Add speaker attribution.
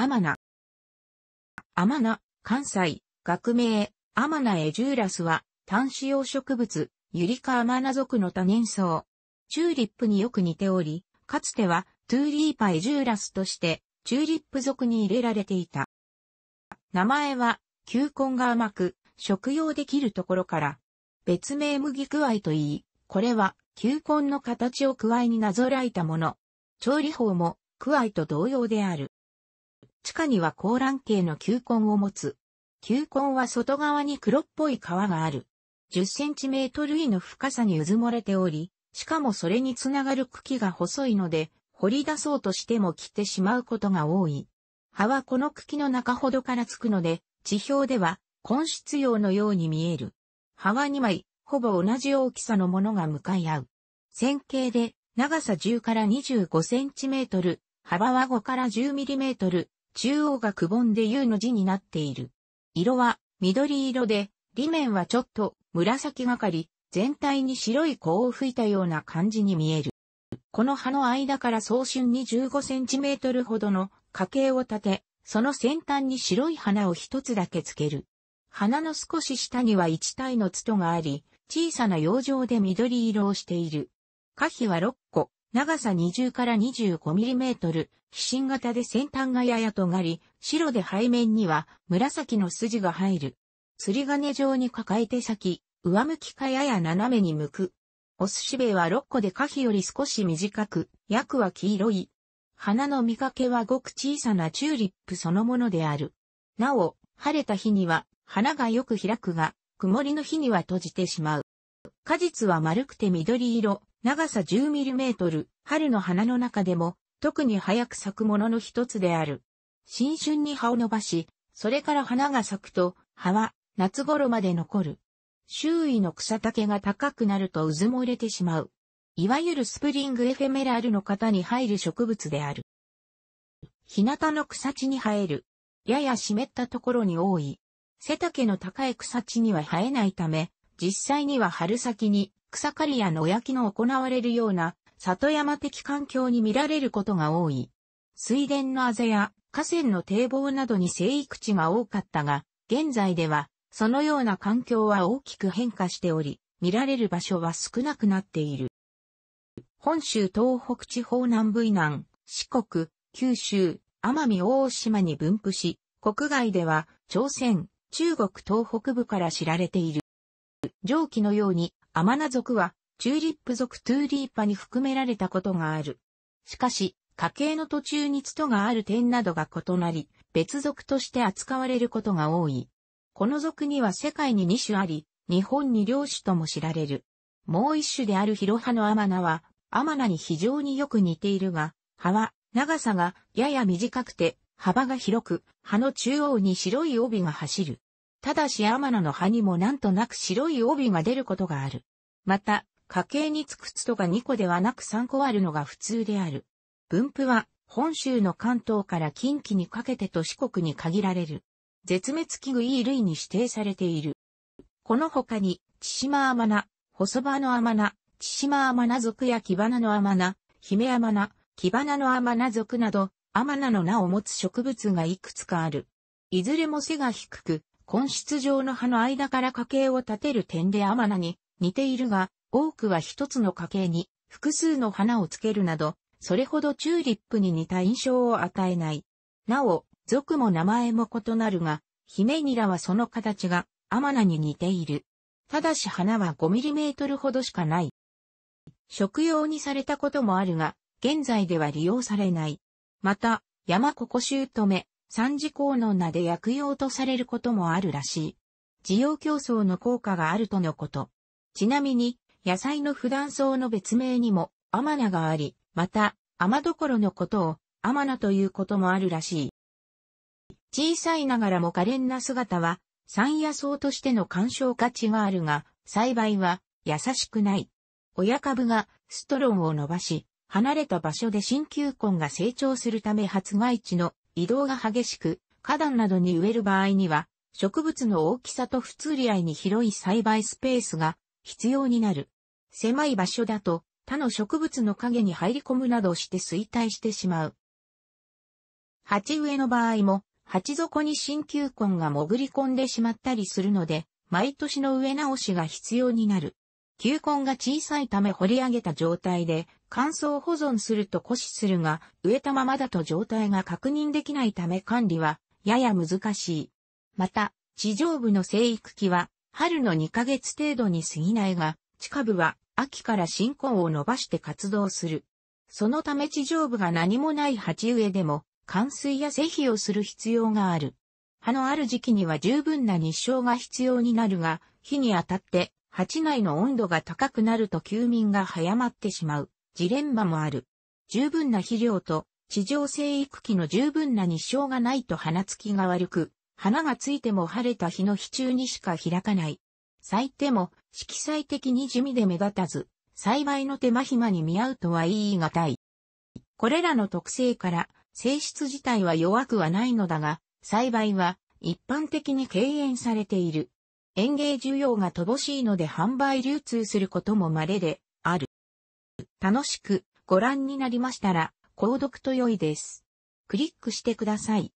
Speaker 1: アマナ。アマナ、関西、学名、アマナエジューラスは、単子葉植物、ユリカアマナ属の多年草。チューリップによく似ており、かつては、トゥーリーパエジューラスとして、チューリップ属に入れられていた。名前は、球根が甘く、食用できるところから、別名麦クワイと言い、これは、球根の形をクワイになぞらえたもの。調理法も、クワイと同様である。地下には高卵形の球根を持つ。球根は外側に黒っぽい皮がある。10センチメートル以の深さにうずもれており、しかもそれにつながる茎が細いので、掘り出そうとしても切ってしまうことが多い。葉はこの茎の中ほどからつくので、地表では根質葉のように見える。葉は2枚、ほぼ同じ大きさのものが向かい合う。線形で長さ10から25センチメートル、幅は5から10ミリメートル、中央がくぼんで U の字になっている。色は緑色で、裏面はちょっと紫がかり、全体に白い香を吹いたような感じに見える。この葉の間から早春に15センチメートルほどの花茎を立て、その先端に白い花を一つだけつける。花の少し下には一体のツトがあり、小さな葉状で緑色をしている。花皮は6個、長さ20から25ミリメートル、飛信型で先端がやや尖り、白で背面には紫の筋が入る。釣り金状に抱えて咲き、上向きかやや斜めに向く。オスシベイは6個で花皮より少し短く、薬は黄色い。花の見かけはごく小さなチューリップそのものである。なお、晴れた日には花がよく開くが、曇りの日には閉じてしまう。果実は丸くて緑色、長さ10ミリメートル、春の花の中でも特に早く咲くものの一つである。新春に葉を伸ばし、それから花が咲くと、葉は夏頃まで残る。周囲の草丈が高くなるとうずもれてしまう。いわゆるスプリングエフェメラルの型に入る植物である。日向の草地に生える。やや湿ったところに多い。背丈の高い草地には生えないため、実際には春先に草刈りや野焼きの行われるような里山的環境に見られることが多い。水田のあぜや河川の堤防などに生育地が多かったが、現在ではそのような環境は大きく変化しており、見られる場所は少なくなっている。本州東北地方南部以南、四国、九州、奄美大島に分布し、国外では朝鮮、中国東北部から知られている。上記のように、アマナ族は、チューリップ族トゥーリーパに含められたことがある。しかし、家系の途中にツトがある点などが異なり、別族として扱われることが多い。この族には世界に2種あり、日本に両種とも知られる。もう一種である広葉のアマナは、アマナに非常によく似ているが、葉は長さがやや短くて幅が広く、葉の中央に白い帯が走る。ただしアマナの葉にもなんとなく白い帯が出ることがある。また、家計につくつとが2個ではなく3個あるのが普通である。分布は本州の関東から近畿にかけてと四国に限られる。絶滅危惧異類に指定されている。この他に、千島アマナ、細葉のアマナ、千島アマナ族やキバナのアマナ、姫アマナ、キバナのアマナ族など、アマナの名を持つ植物がいくつかある。いずれも背が低く、根質上の葉の間から家系を立てる点でアマナに似ているが、多くは一つの家系に複数の花をつけるなど、それほどチューリップに似た印象を与えない。なお、族も名前も異なるが、ヒメニラはその形がアマナに似ている。ただし花は5ミリメートルほどしかない。食用にされたこともあるが、現在では利用されない。また、山ここ姑、三次効の名で薬用とされることもあるらしい。需要競争の効果があるとのこと。ちなみに、野菜の普段草の別名にも、アマナがあり、また、甘どころのことを、アマナということもあるらしい。小さいながらも可憐な姿は、山野草としての鑑賞価値があるが、栽培は優しくない。親株がストロンを伸ばし、離れた場所で新球根が成長するため発害地の移動が激しく、花壇などに植える場合には、植物の大きさと不通り合いに広い栽培スペースが必要になる。狭い場所だと他の植物の影に入り込むなどして衰退してしまう。鉢植えの場合も、鉢底に新球根が潜り込んでしまったりするので、毎年の植え直しが必要になる。球根が小さいため掘り上げた状態で乾燥保存すると枯死するが、植えたままだと状態が確認できないため管理はやや難しい。また、地上部の生育期は春の2ヶ月程度に過ぎないが、地下部は秋から新根を伸ばして活動する。そのため地上部が何もない鉢植えでも冠水や施肥をする必要がある。葉のある時期には十分な日照が必要になるが、日に当たって鉢内の温度が高くなると休眠が早まってしまうジレンマもある。十分な肥料と地上生育期の十分な日照がないと花つきが悪く、花がついても晴れた日の日中にしか開かない。咲いても色彩的に地味で目立たず、栽培の手間暇に見合うとは言い難い。これらの特性から性質自体は弱くはないのだが、栽培は一般的に敬遠されている。園芸需要が乏しいので販売流通することも稀である。楽しくご覧になりましたら、購読と良いです。クリックしてください。